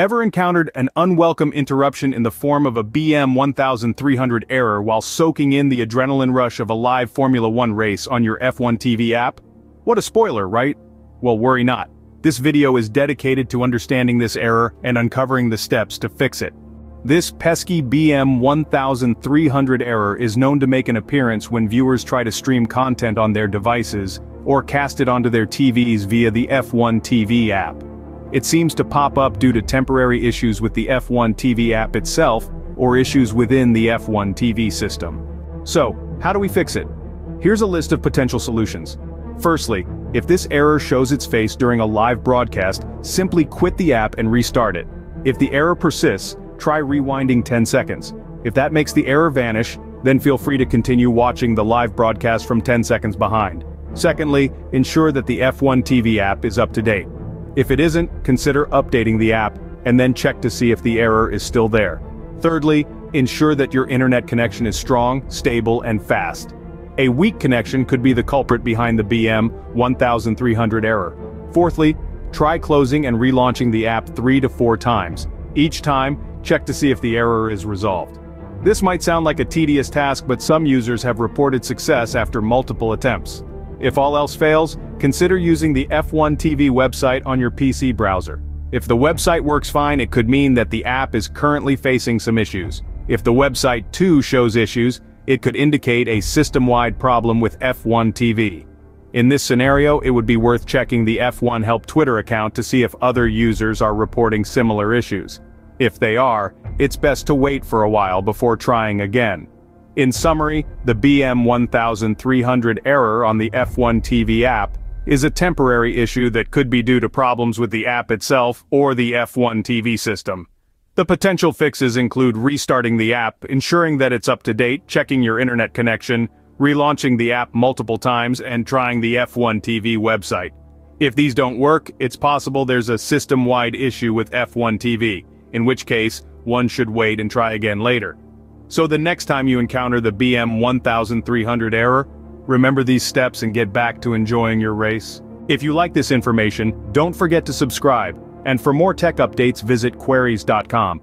Ever encountered an unwelcome interruption in the form of a BM 1300 error while soaking in the adrenaline rush of a live Formula One race on your F1 TV app? What a spoiler, right? Well worry not. This video is dedicated to understanding this error and uncovering the steps to fix it. This pesky BM 1300 error is known to make an appearance when viewers try to stream content on their devices or cast it onto their TVs via the F1 TV app. It seems to pop up due to temporary issues with the F1 TV app itself, or issues within the F1 TV system. So, how do we fix it? Here's a list of potential solutions. Firstly, if this error shows its face during a live broadcast, simply quit the app and restart it. If the error persists, try rewinding 10 seconds. If that makes the error vanish, then feel free to continue watching the live broadcast from 10 seconds behind. Secondly, ensure that the F1 TV app is up to date. If it isn't, consider updating the app, and then check to see if the error is still there. Thirdly, ensure that your internet connection is strong, stable, and fast. A weak connection could be the culprit behind the BM 1300 error. Fourthly, try closing and relaunching the app three to four times. Each time, check to see if the error is resolved. This might sound like a tedious task but some users have reported success after multiple attempts. If all else fails, consider using the F1 TV website on your PC browser. If the website works fine it could mean that the app is currently facing some issues. If the website too shows issues, it could indicate a system-wide problem with F1 TV. In this scenario it would be worth checking the F1 Help Twitter account to see if other users are reporting similar issues. If they are, it's best to wait for a while before trying again. In summary, the BM1300 error on the F1 TV app is a temporary issue that could be due to problems with the app itself or the F1 TV system. The potential fixes include restarting the app, ensuring that it's up to date, checking your internet connection, relaunching the app multiple times, and trying the F1 TV website. If these don't work, it's possible there's a system-wide issue with F1 TV, in which case, one should wait and try again later. So the next time you encounter the BM 1300 error, remember these steps and get back to enjoying your race. If you like this information, don't forget to subscribe, and for more tech updates visit quaries.com.